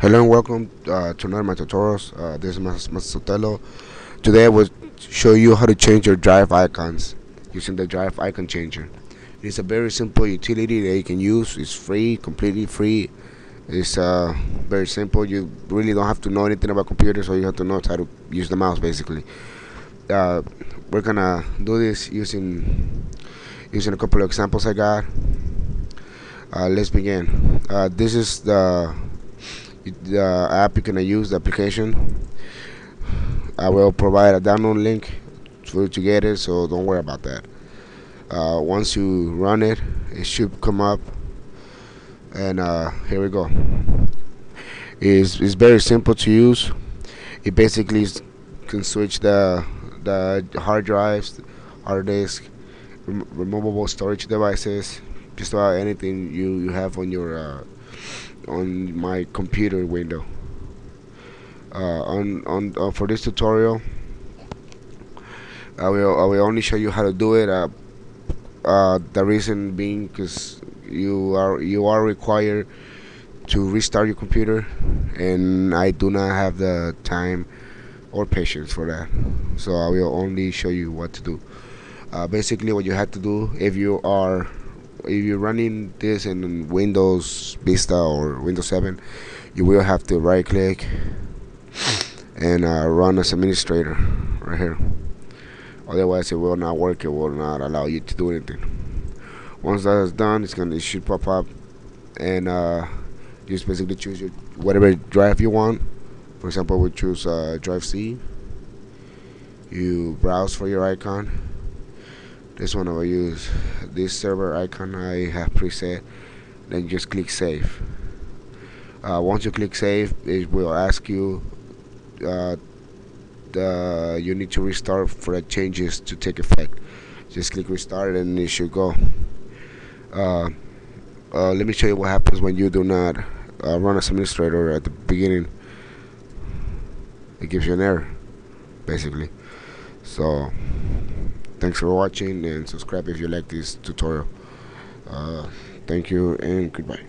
Hello and welcome uh, to another my tutorials. Uh, this is Mr. Sotelo. Today I will show you how to change your drive icons using the drive icon changer. It's a very simple utility that you can use. It's free, completely free. It's uh, very simple. You really don't have to know anything about computers. All you have to know how to use the mouse, basically. Uh, we're gonna do this using using a couple of examples I got. Uh, let's begin. Uh, this is the the app you're gonna use the application. I will provide a download link for you to get it so don't worry about that. Uh, once you run it it should come up. And uh, here we go. It's, it's very simple to use. It basically can switch the the hard drives hard disk rem removable storage devices just about anything you, you have on your uh, on my computer window. Uh, on on uh, for this tutorial, I will I will only show you how to do it. Uh, uh the reason being because you are you are required to restart your computer, and I do not have the time or patience for that. So I will only show you what to do. Uh, basically, what you have to do if you are if you're running this in Windows Vista or Windows 7 you will have to right click and uh, run as administrator right here. Otherwise it will not work. It will not allow you to do anything. Once that is done it's gonna it should pop up and uh, just basically choose your whatever drive you want. For example we choose uh, drive C. You browse for your icon this one I will use this server icon I have preset then just click save. Uh, once you click save it will ask you uh, the, you need to restart for the changes to take effect. Just click restart and it should go. Uh, uh let me show you what happens when you do not uh, run as administrator at the beginning. It gives you an error basically. So thanks for watching and subscribe if you like this tutorial. Uh, thank you and goodbye